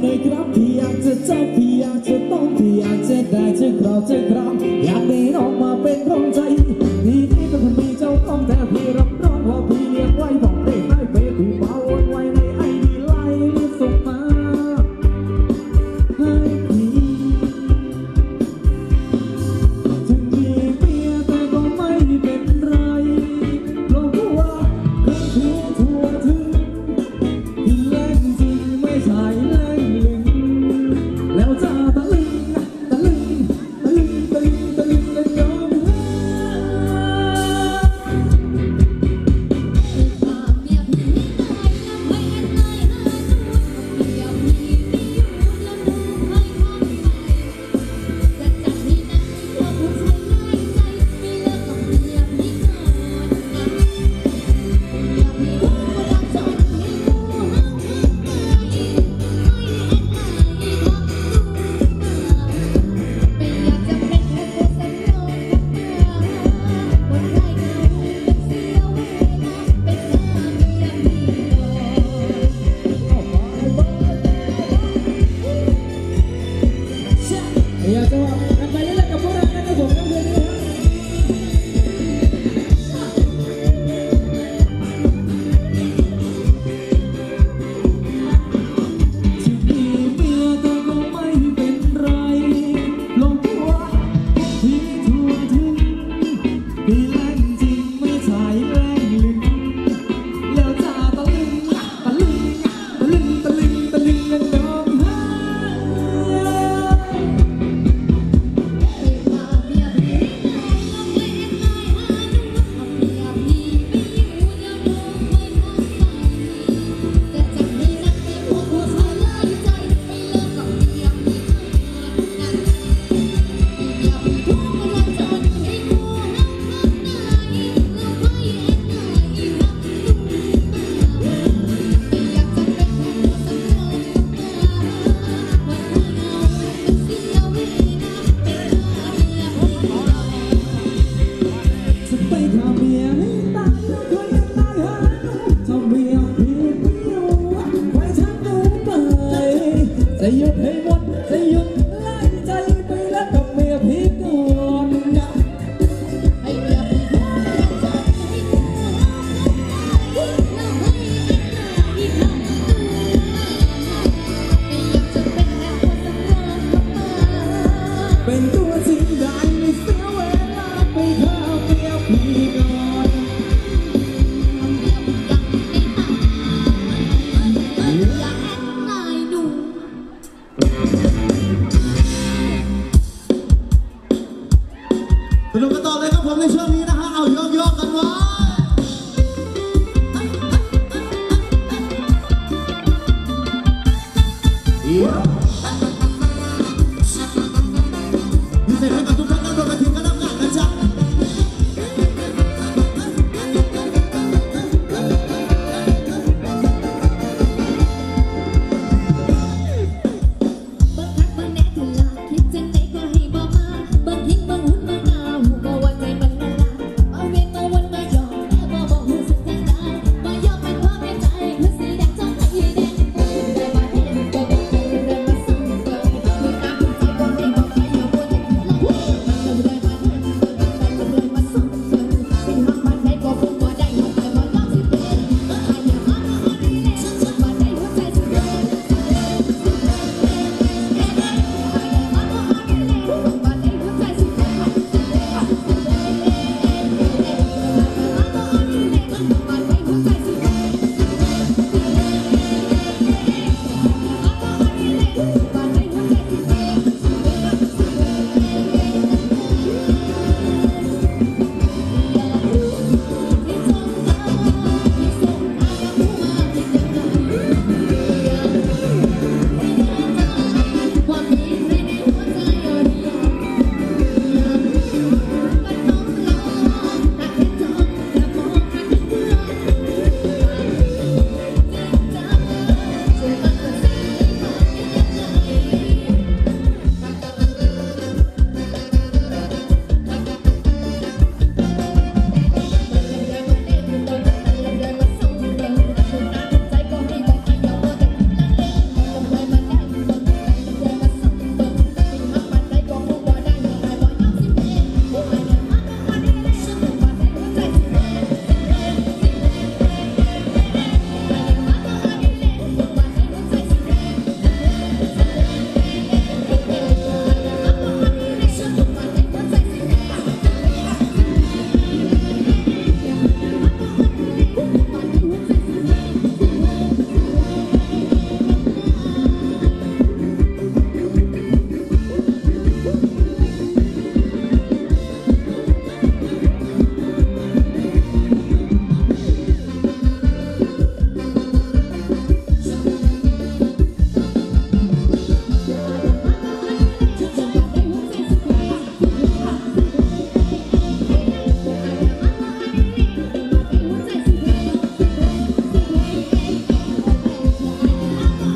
grampy, jak ze cepi, jak ze tąpi, jak ze decy, kroce, grampy. Yeah, 我们多自。